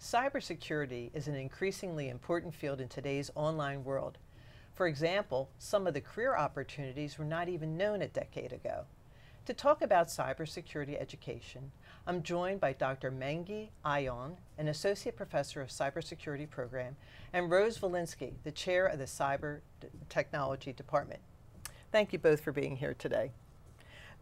Cybersecurity is an increasingly important field in today's online world. For example, some of the career opportunities were not even known a decade ago. To talk about cybersecurity education, I'm joined by Dr. Mengi Ayon, an Associate Professor of Cybersecurity Program, and Rose Volinsky, the Chair of the Cyber Technology Department. Thank you both for being here today.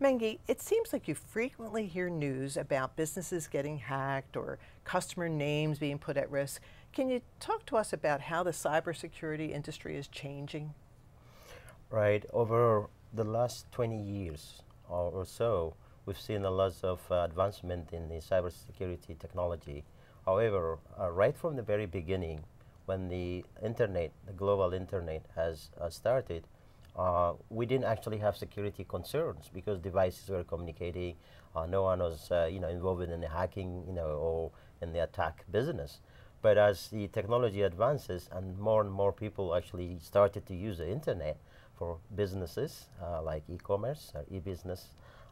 Mengi, it seems like you frequently hear news about businesses getting hacked or customer names being put at risk. Can you talk to us about how the cybersecurity industry is changing? Right. Over the last 20 years or, so, we've seen a lot of uh, advancement in the cybersecurity technology. However, uh, right from the very beginning, when the internet, the global internet has uh, started, uh, we didn't actually have security concerns because devices were communicating. Uh, no one was, uh, you know, involved in the hacking, you know, or in the attack business. But as the technology advances and more and more people actually started to use the internet for businesses uh, like e-commerce or e-business,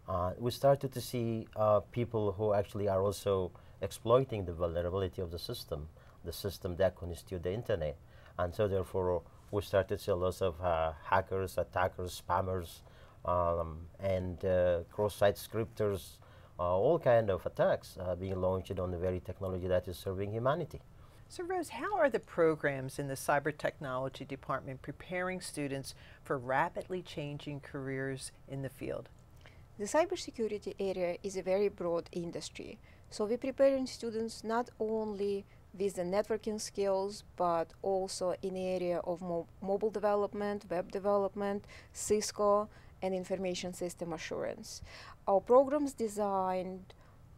uh, we started to see people who actually are also exploiting the vulnerability of the system, the system that connects to the internet. And so therefore we started to see lots of uh, hackers, attackers, spammers, um, and uh, cross-site scripters, uh, all kind of attacks uh, being launched on the very technology that is serving humanity. So Rose, how are the programs in the cyber technology department preparing students for rapidly changing careers in the field? The cybersecurity area is a very broad industry. So we're preparing students not only with the networking skills, but also in the area of mo mobile development, web development, Cisco, and information system assurance. Our programs designed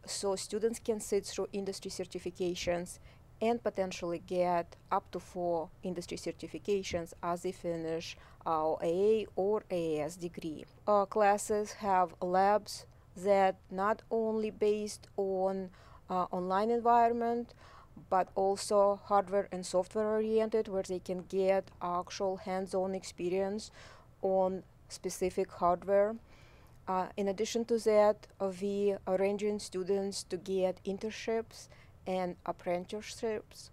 so students can sit through industry certifications and potentially get up to four industry certifications as they finish our AA or AAS degree. Our classes have labs that not only based on uh, online environment, but also hardware and software oriented where they can get actual hands-on experience on specific hardware. Uh, in addition to that, uh, we are arranging students to get internships and apprenticeships.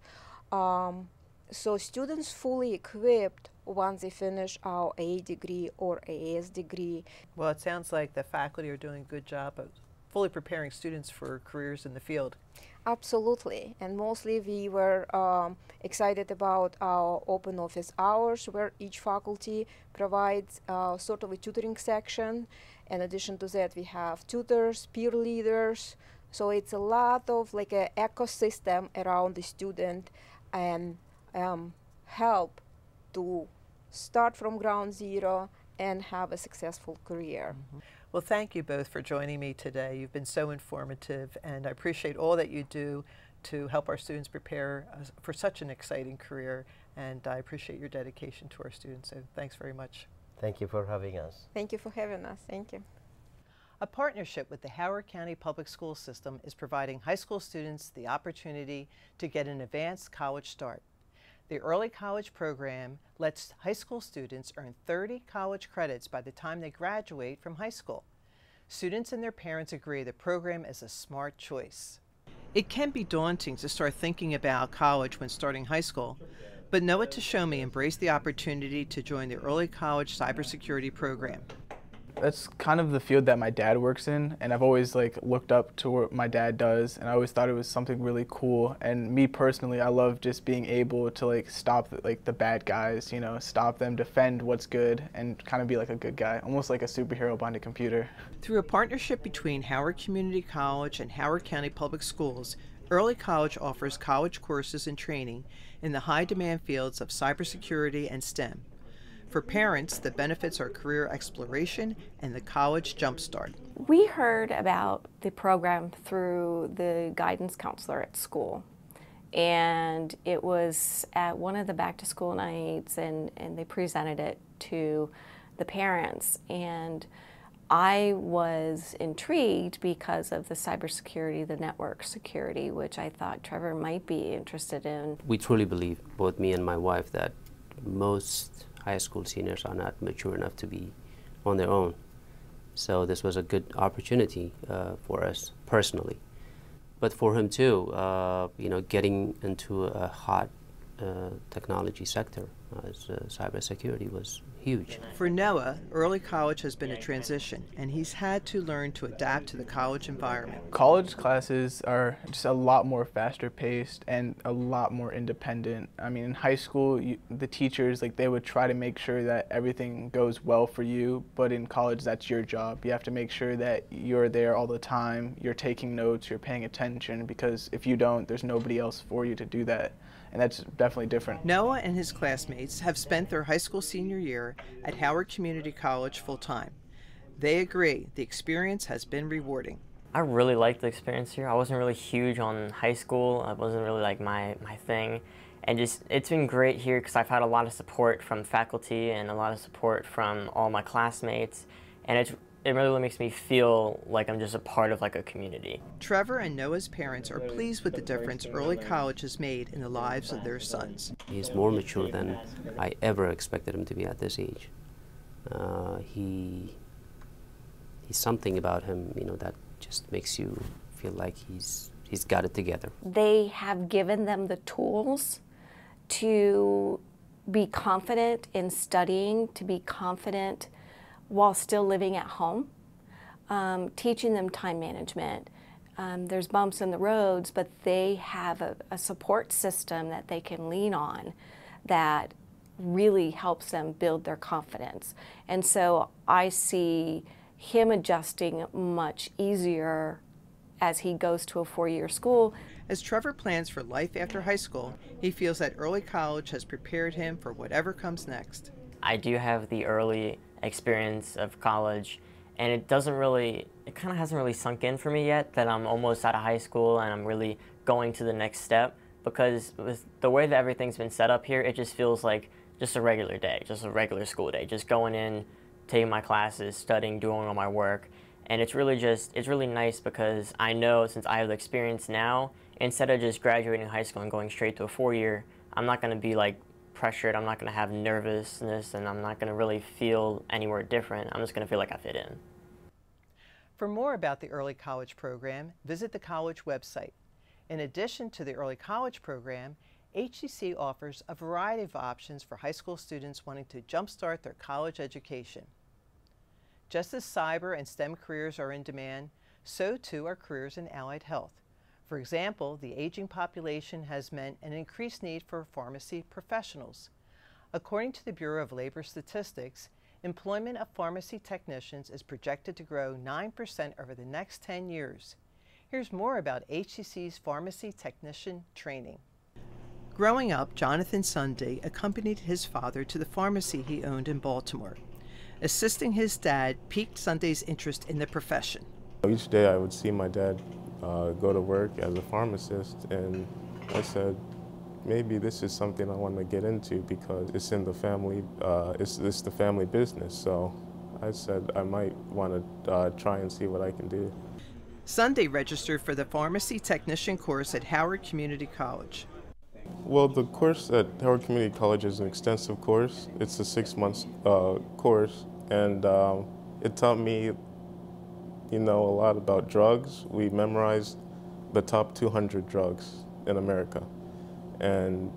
Um, so students fully equipped once they finish our A degree or AS degree. Well, it sounds like the faculty are doing a good job of fully preparing students for careers in the field. Absolutely, and mostly we were um, excited about our open office hours where each faculty provides uh, sort of a tutoring section. In addition to that, we have tutors, peer leaders, so it's a lot of like an ecosystem around the student and um, help to start from ground zero and have a successful career. Mm -hmm. Well, thank you both for joining me today. You've been so informative, and I appreciate all that you do to help our students prepare uh, for such an exciting career, and I appreciate your dedication to our students, so thanks very much. Thank you for having us. Thank you for having us. Thank you. A partnership with the Howard County Public School System is providing high school students the opportunity to get an advanced college start. The Early College Program lets high school students earn 30 college credits by the time they graduate from high school. Students and their parents agree the program is a smart choice. It can be daunting to start thinking about college when starting high school, but Noah Tashomi embraced the opportunity to join the Early College Cybersecurity Program that's kind of the field that my dad works in and I've always like looked up to what my dad does and I always thought it was something really cool and me personally I love just being able to like stop like the bad guys you know stop them defend what's good and kind of be like a good guy almost like a superhero behind a computer. Through a partnership between Howard Community College and Howard County Public Schools Early College offers college courses and training in the high demand fields of cybersecurity and STEM. For parents, the benefits are career exploration and the college jumpstart. We heard about the program through the guidance counselor at school. And it was at one of the back to school nights, and, and they presented it to the parents. And I was intrigued because of the cybersecurity, the network security, which I thought Trevor might be interested in. We truly believe, both me and my wife, that most high school seniors are not mature enough to be on their own. So this was a good opportunity uh, for us personally. but for him too, uh, you know, getting into a hot uh, technology sector as uh, cybersecurity was huge. For Noah, early college has been a transition, and he's had to learn to adapt to the college environment. College classes are just a lot more faster paced and a lot more independent. I mean, in high school, you, the teachers like they would try to make sure that everything goes well for you, but in college, that's your job. You have to make sure that you're there all the time, you're taking notes, you're paying attention, because if you don't, there's nobody else for you to do that and that's definitely different. Noah and his classmates have spent their high school senior year at Howard Community College full time. They agree the experience has been rewarding. I really liked the experience here. I wasn't really huge on high school. It wasn't really like my, my thing. And just, it's been great here because I've had a lot of support from faculty and a lot of support from all my classmates. And it's it really makes me feel like I'm just a part of like a community. Trevor and Noah's parents are pleased with the difference early college has made in the lives of their sons. He's more mature than I ever expected him to be at this age. Uh, he he's something about him, you know, that just makes you feel like he's he's got it together. They have given them the tools to be confident in studying, to be confident while still living at home, um, teaching them time management. Um, there's bumps in the roads, but they have a, a support system that they can lean on that really helps them build their confidence. And so I see him adjusting much easier as he goes to a four year school. As Trevor plans for life after high school, he feels that early college has prepared him for whatever comes next. I do have the early experience of college and it doesn't really it kind of hasn't really sunk in for me yet that I'm almost out of high school and I'm really going to the next step because with the way that everything's been set up here it just feels like just a regular day just a regular school day just going in taking my classes studying doing all my work. And it's really just it's really nice because I know since I have the experience now instead of just graduating high school and going straight to a four year I'm not going to be like pressured. I'm not going to have nervousness and I'm not going to really feel anywhere different. I'm just going to feel like I fit in. For more about the Early College Program, visit the college website. In addition to the Early College Program, HCC offers a variety of options for high school students wanting to jumpstart their college education. Just as cyber and STEM careers are in demand, so too are careers in allied health. For example, the aging population has meant an increased need for pharmacy professionals. According to the Bureau of Labor Statistics, employment of pharmacy technicians is projected to grow 9% over the next 10 years. Here's more about HCC's pharmacy technician training. Growing up, Jonathan Sunday accompanied his father to the pharmacy he owned in Baltimore. Assisting his dad piqued Sunday's interest in the profession. Each day I would see my dad uh, go to work as a pharmacist, and I said, maybe this is something I want to get into because it's in the family, uh, it's, it's the family business. So I said I might want to uh, try and see what I can do. Sunday registered for the pharmacy technician course at Howard Community College. Well, the course at Howard Community College is an extensive course. It's a six months uh, course, and um, it taught me you know a lot about drugs. We memorized the top 200 drugs in America. And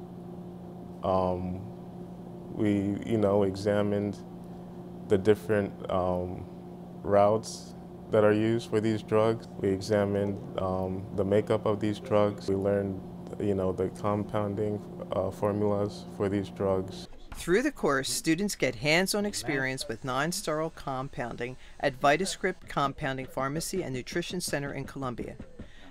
um, we, you know, examined the different um, routes that are used for these drugs. We examined um, the makeup of these drugs. We learned, you know, the compounding uh, formulas for these drugs. Through the course, students get hands-on experience with non-sterile compounding at VitaScript Compounding Pharmacy and Nutrition Center in Columbia.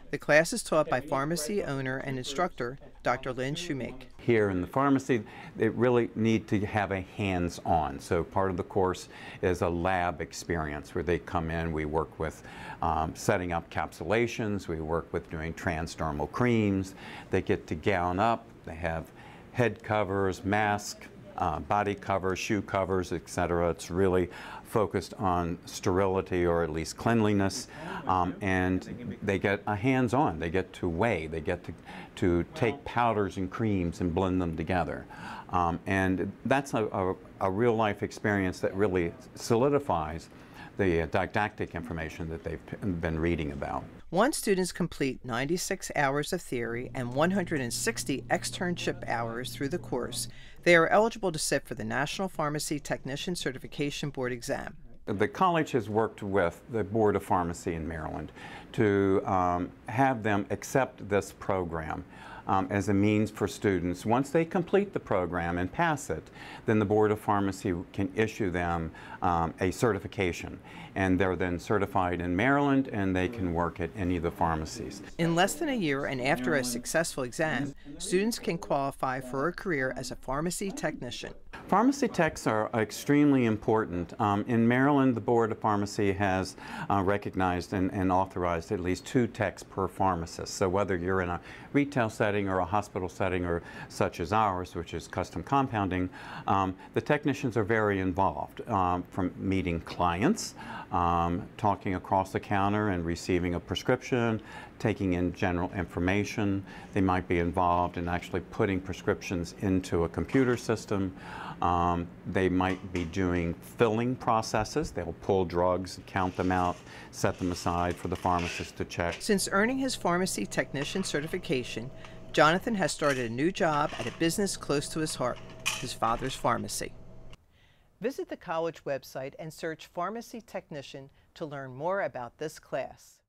The class is taught by pharmacy owner and instructor Dr. Lynn Shoemake. Here in the pharmacy, they really need to have a hands-on. So part of the course is a lab experience where they come in, we work with um, setting up capsulations, we work with doing transdermal creams, they get to gown up, they have head covers, mask, uh, body covers, shoe covers, etc. It's really focused on sterility or at least cleanliness, um, and they get a hands-on. They get to weigh. They get to, to take powders and creams and blend them together. Um, and that's a, a, a real-life experience that really solidifies the didactic information that they've been reading about. Once students complete 96 hours of theory and 160 externship hours through the course, they are eligible to sit for the National Pharmacy Technician Certification Board exam. The college has worked with the Board of Pharmacy in Maryland to um, have them accept this program um, as a means for students. Once they complete the program and pass it, then the Board of Pharmacy can issue them um, a certification. And they're then certified in Maryland and they can work at any of the pharmacies. In less than a year and after a successful exam, students can qualify for a career as a pharmacy technician. Pharmacy techs are extremely important. Um, in Maryland, the Board of Pharmacy has uh, recognized and, and, authorized at least two techs per pharmacist. So whether you're in a retail setting or a hospital setting or such as ours, which is custom compounding, um, the technicians are very involved um, from meeting clients, um, talking across the counter and receiving a prescription, taking in general information. They might be involved in actually putting prescriptions into a computer system. Um, they might be doing filling processes. They'll pull drugs, count them out, set them aside for the pharmacist to check. Since earning his pharmacy technician certification, Jonathan has started a new job at a business close to his heart, his father's pharmacy. Visit the college website and search Pharmacy Technician to learn more about this class.